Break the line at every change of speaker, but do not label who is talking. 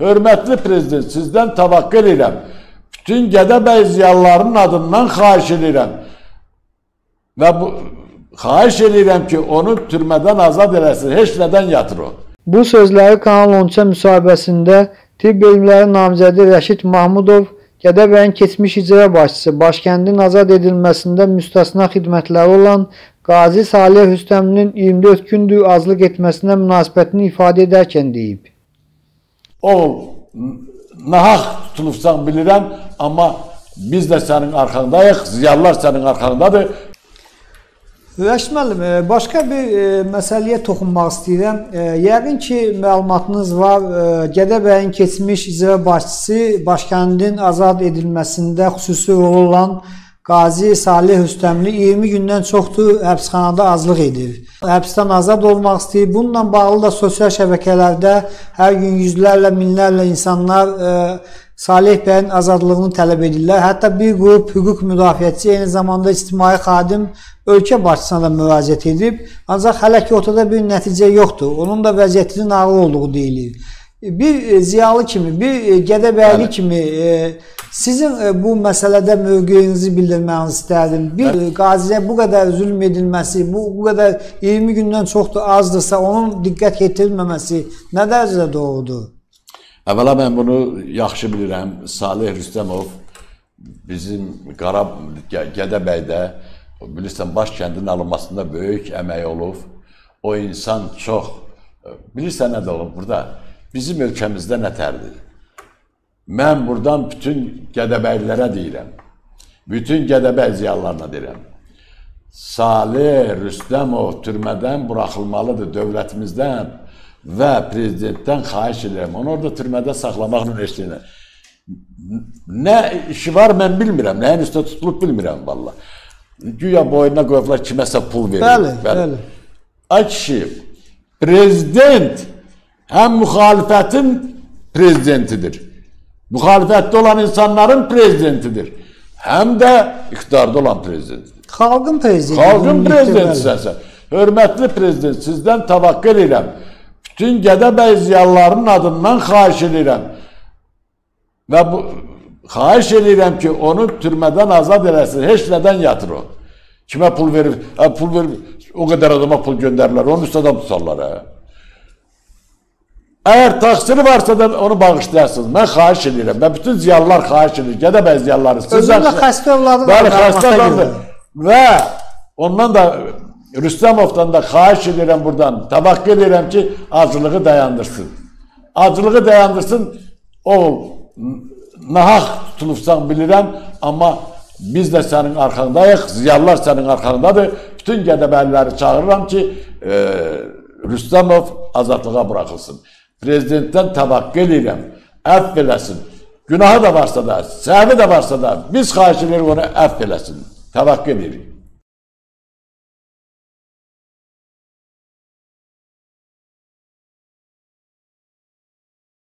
Hörmətli prezident, sizdən təvəqqə edirəm. Bütün Gədəbəy ziyalılarının adından xahiş edirəm. Və bu xahiş edirəm ki, onu türmədən azad eləsin. Heç nədən yatır o.
Bu sözləri Kanal 13 müsahibəsində tibb elmləri namizədi Rəşid Mahmudov Gədəbəyin keçmiş icra başçısı, Başkəndin azad edilməsində müstəsna xidmətləri olan Qazi Salih Hüstəmlinin 24 gündür azlıq etməsinə münasibətini ifadə edərkən deyib.
O nahaq tutulubsan bilirəm, amma biz də sənin arxandayıq, ziyalılar sənin arxandadır.
Rəşid müəllim, e, başqa bir e, məsələyə toxunmaq istəyirəm. E, yəqin ki, məlumatınız var. Gədəbəyin keçmiş icra başçısı Başkəndin azad edilməsində xüsusi rol olan Qazi Salih Hüstəmli 20 gündən çoxdur həbsxanada azlıq edir. Həbsdən azad olmaq istəyir. Bununla bağlı da sosial şəbəkələrdə hər gün yüzlərlə, minlərlə insanlar e, Salih bəyin azadlığını tələb edirlər. Hətta bir qrup hüquq müdafiəçisi, eyni zamanda ictimai xadim ölkə başçısına da müraciət edib. Ancaq hələ ki ortada bir nəticə yoxdur. Onun da vəziyyətinin ağır olduğu deyilir. Bir ziyalı kimi, bir Gədəbəyli kimi e, sizin bu məsələdə mövqeyinizi bildirməyinizi istərdim. Bir qaziyə bu qədər zülm edilməsi, bu bu qədər 20 gündən çoxdur azdırsa, onun diqqət yetirilməməsi nə dərəcədə doğrudur?
Əvvəla mən bunu yaxşı bilirəm. Salih Rüstəmov bizim Qara Gədəbəydə bilirsən baş kəndin alınmasında böyük əmək olub. O insan çox bilirsən nə də olub burada? bizim ölkəmizdə nətərdir? Mən buradan bütün Gədəbəylilərə deyirəm. Bütün Gədəbəy ziyalılarına deyirəm. Salih Rüstəmov türmədən buraxılmalıdır dövlətimizdən və prezidentdən xahiş edirəm. Onu orada türmədə saxlamaqla eşləyirəm. Nə işi var mən bilmirəm, nəyin üstə tutulub bilmirəm valla. Güya boynuna qoyublar kiməsə pul verir.
Bəli, bəli. bəli.
Ay kişi, prezident həm müxalifətin prezidentidir. Müxalifətdə olan insanların prezidentidir. Həm də iqtidarda olan prezidentidir.
Xalqın prezidenti.
Xalqın prezidentisən sən. Hörmətli prezident, sizdən təvəqqə edirəm. Bütün Gədəbəy ziyalılarının adından xahiş edirəm. Və bu xahiş edirəm ki, onu türmədən azad eləsin. Heç nədən yatır o. Kimə pul verir? Hə, pul verir. O qədər adama pul göndərirlər. Onun üstə adam tutarlar. Hə. Əgər təqsiri varsa da onu bağışlayasınız. Mən xahiş edirəm. Və bütün ziyalılar xahiş edir. Gədəbəy ziyalıları.
Özümdə xəstə övladım
var. Bəli, xəstə övladım. Və ondan da Rüstəmovdan da xahiş edirəm buradan. Təvəqqə edirəm ki, acılığı dayandırsın. Acılığı dayandırsın. O nahaq tutulubsan bilirəm, amma biz də sənin arxandayıq. Ziyalılar sənin arxandadır. Bütün Gədəbəyliləri çağırıram ki, e, Rüstəmov azadlığa buraxılsın prezidentdən təvəqqə edirəm, əfv eləsin. Günahı da varsa da, səhvi də varsa da biz xahiş edirik onu əfv eləsin. Təvəqqə edirik.